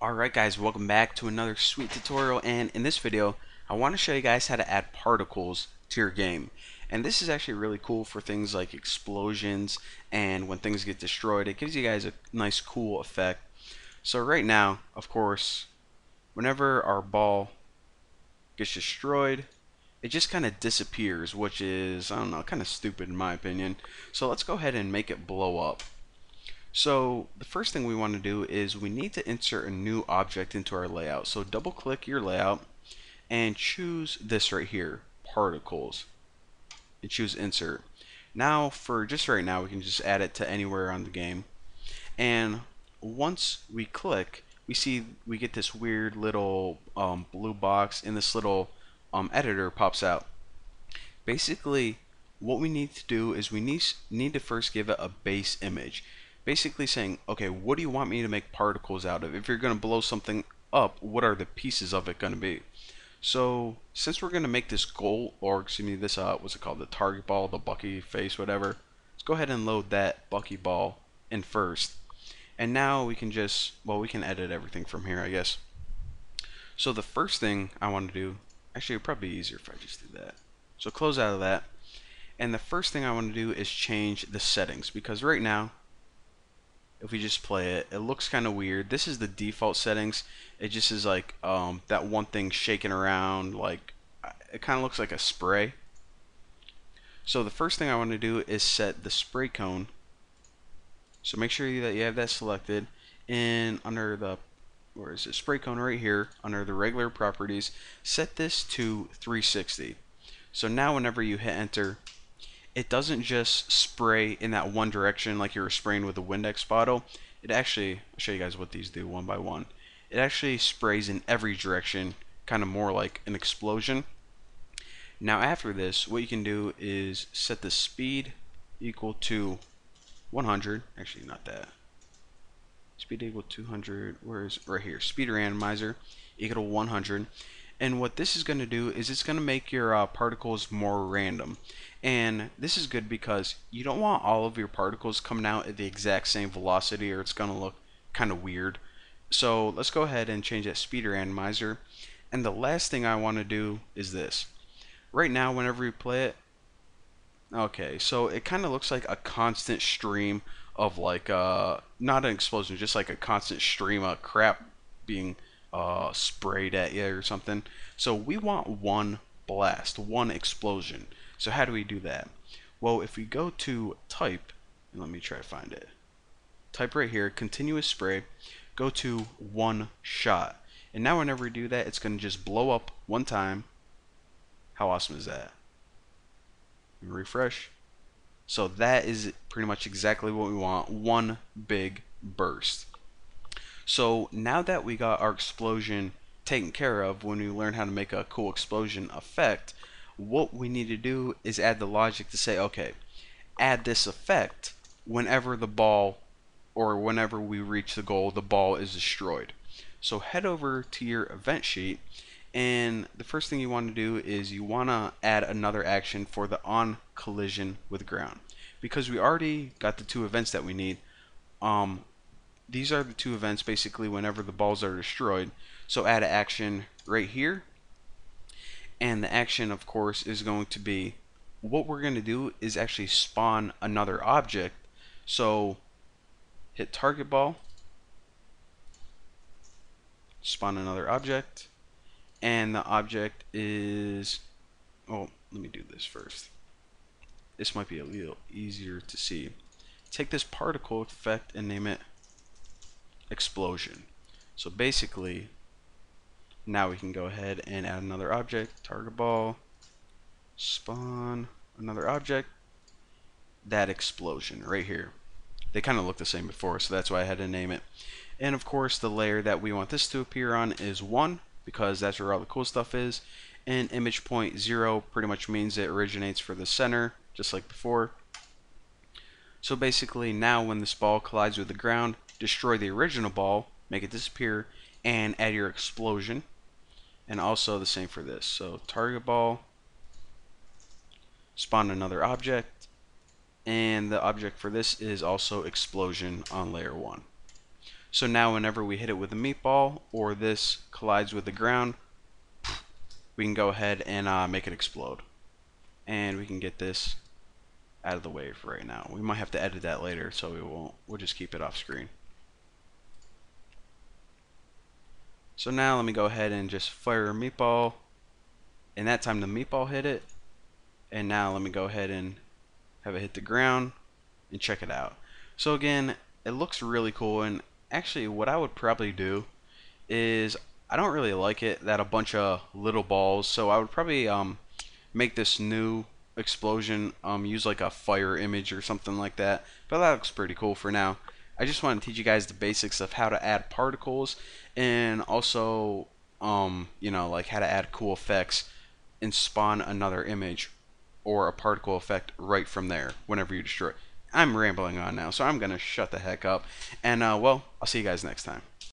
Alright guys, welcome back to another sweet tutorial and in this video I want to show you guys how to add particles to your game. And this is actually really cool for things like explosions and when things get destroyed. It gives you guys a nice cool effect. So right now, of course, whenever our ball gets destroyed, it just kind of disappears, which is, I don't know, kind of stupid in my opinion. So let's go ahead and make it blow up. So the first thing we want to do is we need to insert a new object into our layout. So double click your layout and choose this right here, particles, and choose insert. Now for just right now we can just add it to anywhere on the game. And once we click, we see we get this weird little um, blue box and this little um, editor pops out. Basically, what we need to do is we need, need to first give it a base image basically saying, okay, what do you want me to make particles out of? If you're going to blow something up, what are the pieces of it going to be? So since we're going to make this goal, or excuse me, this, uh, what's it called, the target ball, the Bucky face, whatever, let's go ahead and load that Bucky ball in first. And now we can just, well, we can edit everything from here, I guess. So the first thing I want to do, actually it would probably be easier if I just do that. So close out of that. And the first thing I want to do is change the settings because right now if we just play it, it looks kind of weird. This is the default settings. It just is like um, that one thing shaking around, like it kind of looks like a spray. So the first thing I want to do is set the spray cone. So make sure that you have that selected. And under the, where is it, spray cone right here, under the regular properties, set this to 360. So now whenever you hit enter, it doesn't just spray in that one direction like you were spraying with a Windex bottle. It actually, I'll show you guys what these do one by one. It actually sprays in every direction, kind of more like an explosion. Now after this, what you can do is set the speed equal to 100. Actually, not that. Speed equal 200. Where is right here? Speed randomizer equal to 100. And what this is going to do is it's going to make your uh, particles more random. And this is good because you don't want all of your particles coming out at the exact same velocity or it's going to look kind of weird. So let's go ahead and change that speed randomizer. And the last thing I want to do is this. Right now, whenever you play it, okay, so it kind of looks like a constant stream of like, uh, not an explosion, just like a constant stream of crap being uh, sprayed at you or something. So we want one blast, one explosion. So how do we do that? Well, if we go to type, and let me try to find it. Type right here, continuous spray, go to one shot. And now whenever we do that, it's going to just blow up one time. How awesome is that? Refresh. So that is pretty much exactly what we want. One big burst. So now that we got our explosion taken care of when we learn how to make a cool explosion effect, what we need to do is add the logic to say, okay, add this effect whenever the ball or whenever we reach the goal, the ball is destroyed. So head over to your event sheet and the first thing you want to do is you want to add another action for the on collision with ground. Because we already got the two events that we need, um, these are the two events basically whenever the balls are destroyed. So add an action right here. And the action of course is going to be what we're going to do is actually spawn another object. So hit target ball. Spawn another object. And the object is oh let me do this first. This might be a little easier to see. Take this particle effect and name it explosion so basically now we can go ahead and add another object, target ball, spawn another object, that explosion right here. They kind of look the same before, so that's why I had to name it. And of course, the layer that we want this to appear on is 1, because that's where all the cool stuff is. And image point 0 pretty much means it originates for the center, just like before. So basically, now when this ball collides with the ground, destroy the original ball, make it disappear, and add your explosion and also the same for this so target ball spawn another object and the object for this is also explosion on layer 1 So now whenever we hit it with a meatball or this collides with the ground, we can go ahead and uh, make it explode. And we can get this out of the way for right now. We might have to edit that later, so we won't. We'll just keep it off screen. So now let me go ahead and just fire a meatball. And that time the meatball hit it. And now let me go ahead and have it hit the ground and check it out. So again, it looks really cool and actually what I would probably do is I don't really like it that a bunch of little balls so I would probably um, make this new explosion um, use like a fire image or something like that but that looks pretty cool for now I just want to teach you guys the basics of how to add particles and also um, you know like how to add cool effects and spawn another image or a particle effect right from there whenever you destroy. I'm rambling on now, so I'm going to shut the heck up. And, uh, well, I'll see you guys next time.